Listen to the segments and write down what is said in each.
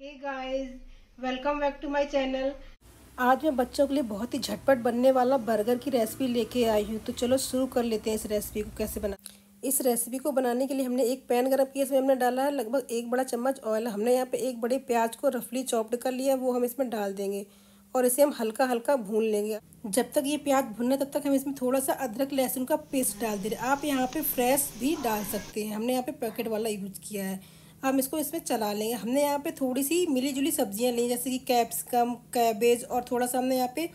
Hey guys welcome back to my channel आज मैं बच्चों के लिए बहुत ही झटपट बनने वाला बर्गर की रेसिपी लेके आई हूँ। तो चलो शुरू कर लेते हैं इस रेसिपी को कैसे बना। इस रेसिपी को बनाने के लिए हमने एक पैन गर्म किया, इसमें हमने डाला है लगभग एक बड़ा चम्मच ऑयल हमने यहाँ पे एक बड़े प्याज को रफली चॉप्ड कर लिया, वो हम इसमें डाल देंगे और इसे हम हल्का हल्का भून लेंगे। जब तक ये प्याज भुनना तब तक हम इसमें थोड़ा सा अदरक, लहसुन का पेस्ट डाल दे रहे आप यहाँ पे फ्रेश भी डाल सकते हैं। हमने यहाँ पे पैकेट वाला यूज़ किया है। हम इसको इसमें चला लेंगे। हमने यहाँ पे थोड़ी सी मिली जुली सब्ज़ियाँ ली, जैसे कि कैप्सिकम, कैबेज और थोड़ा सा हमने यहाँ पे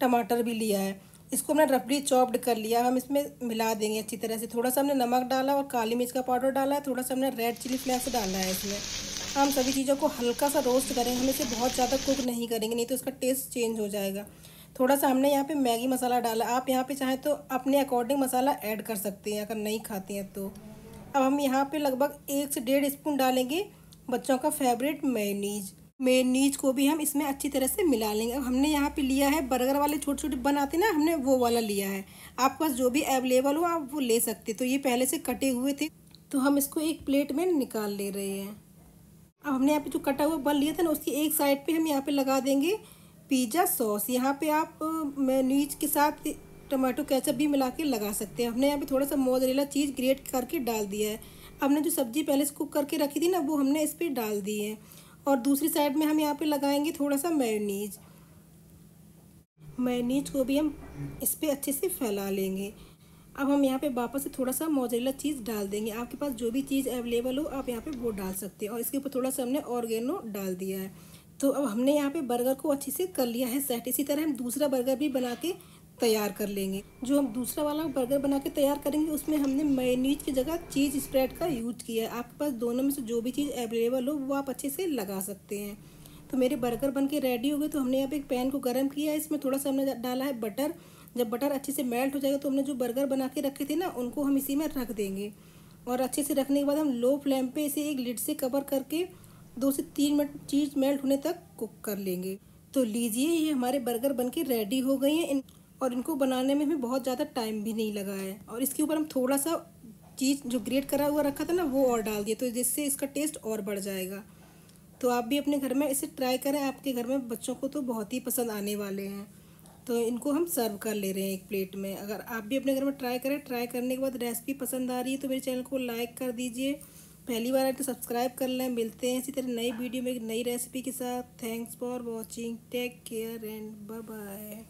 टमाटर भी लिया है। इसको हमने रफली चॉप्ड कर लिया। हम इसमें मिला देंगे अच्छी तरह से। थोड़ा सा हमने नमक डाला और काली मिर्च का पाउडर डाला है। थोड़ा सा हमने रेड चिली फ्लेक्स डाला है इसमें। हम सभी चीज़ों को हल्का सा रोस्ट करेंगे। हम इसे बहुत ज़्यादा कुक नहीं करेंगे, नहीं तो इसका टेस्ट चेंज हो जाएगा। थोड़ा सा हमने यहाँ पे मैगी मसाला डाला। आप यहाँ पे चाहें तो अपने अकॉर्डिंग मसाला ऐड कर सकते हैं, अगर नहीं खाते हैं तो। अब हम यहाँ पे लगभग एक से डेढ़ स्पून डालेंगे बच्चों का फेवरेट मेयोनीज मेयोनीज को भी हम इसमें अच्छी तरह से मिला लेंगे। अब हमने यहाँ पे लिया है बर्गर वाले छोटे छोटे बनाते ना, हमने वो वाला लिया है। आपके पास जो भी अवेलेबल हो, आप वो ले सकते तो ये पहले से कटे हुए थे तो हम इसको एक प्लेट में निकाल ले रहे हैं। अब हमने यहाँ पे जो कटा हुआ बन लिया था ना, उसकी एक साइड पे हम यहाँ पे लगा देंगे पिज़्ज़ा सॉस यहाँ पे आप मेनीज के साथ टमाटो कैचअप भी मिला के लगा सकते हैं। हमने यहाँ पे थोड़ा सा मोजरेला चीज़ ग्रेट करके डाल दिया है। हमने जो सब्ज़ी पहले से कुक करके रखी थी ना, वो हमने इस पर डाल दी है। और दूसरी साइड में हम यहाँ पे लगाएँगे थोड़ा सा मेयोनीज। मेयोनीज को भी हम इस पर अच्छे से फैला लेंगे। अब हम यहाँ पे वापस से थोड़ा सा मोजरेला चीज़ डाल देंगे। आपके पास जो भी चीज़ अवेलेबल हो, आप यहाँ पे वो डाल सकते हैं। और इसके ऊपर थोड़ा सा हमने ऑर्गेनो डाल दिया है। तो अब हमने यहाँ पे बर्गर को अच्छे से कर लिया है सेट। इसी तरह हम दूसरा बर्गर भी बना के तैयार कर लेंगे। जो हम दूसरा वाला बर्गर बना के तैयार करेंगे, उसमें हमने मेनीज की जगह चीज़ स्प्रेड का यूज़ किया है। आपके पास दोनों में से जो भी चीज़ अवेलेबल हो, वो आप अच्छे से लगा सकते हैं। तो मेरे बर्गर बन के रेडी हो गए तो हमने यहाँ पे एक पैन को गर्म किया है। इसमें थोड़ा सा हमने डाला है बटर जब बटर अच्छे से मेल्ट हो जाएगा तो हमने जो बर्गर बना के रखे थे ना, उनको हम इसी में रख देंगे। और अच्छे से रखने के बाद हम लो फ्लेम पे इसे एक लिड से कवर करके दो से तीन मिनट चीज़ मेल्ट होने तक कुक कर लेंगे। तो लीजिए, ये हमारे बर्गर बन के रेडी हो गए हैं। और इनको बनाने में हमें बहुत ज़्यादा टाइम भी नहीं लगा है। और इसके ऊपर हम थोड़ा सा चीज़ जो ग्रेट करा हुआ रखा था ना, वो और डाल दिए तो जिससे इसका टेस्ट और बढ़ जाएगा। तो आप भी अपने घर में इसे ट्राई करें। आपके घर में बच्चों को तो बहुत ही पसंद आने वाले हैं। तो इनको हम सर्व कर ले रहे हैं एक प्लेट में। अगर आप भी अपने घर में ट्राई करें ट्राई करने के बाद रेसिपी पसंद आ रही है तो मेरे चैनल को लाइक कर दीजिए। पहली बार आए तो सब्सक्राइब कर लें। मिलते हैं इसी तरह नई वीडियो में एक नई रेसिपी के साथ। Thanks for watching take care and bye bye